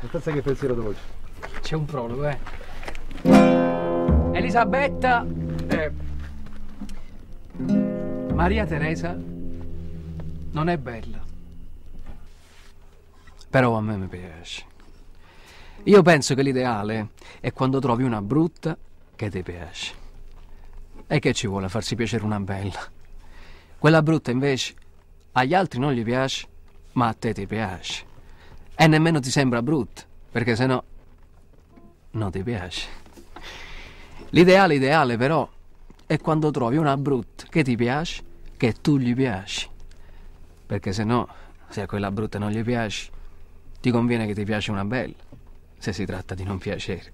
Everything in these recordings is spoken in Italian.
Pensa che pensiero dolce. C'è un prologo, eh. Elisabetta. eh, Maria Teresa non è bella. Però a me mi piace. Io penso che l'ideale è quando trovi una brutta che ti piace. E che ci vuole a farsi piacere una bella? Quella brutta invece agli altri non gli piace, ma a te ti piace. E nemmeno ti sembra brutta, perché sennò non ti piace. L'ideale ideale però è quando trovi una brutta che ti piace, che tu gli piaci. Perché sennò, se a quella brutta non gli piaci, ti conviene che ti piace una bella, se si tratta di non piacere.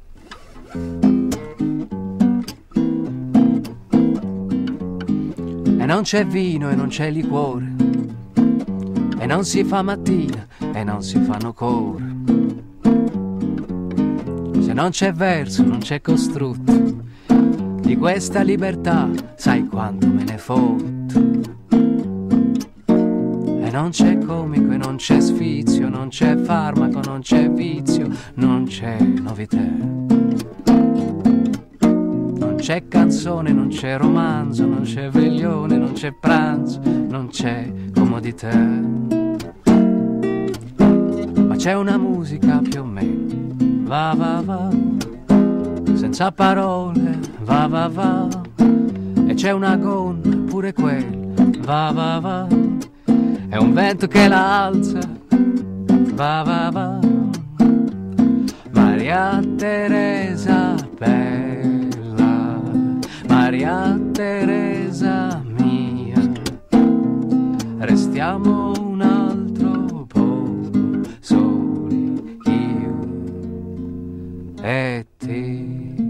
E non c'è vino e non c'è liquore, e non si fa mattina e non si fanno core. Se non c'è verso, non c'è costrutto, di questa libertà sai quanto me ne fotto. E non c'è comico e non c'è sfizio, non c'è farmaco, non c'è vizio, non c'è novità. Non c'è canzone, non c'è romanzo, non c'è veglione, non c'è pranzo, non c'è comodità. C'è una musica più o meno, va va va, senza parole, va va va. E c'è una gonna, pure quella, va va va. È un vento che la alza, va va va. Maria Teresa bella, Maria Teresa mia, restiamo été.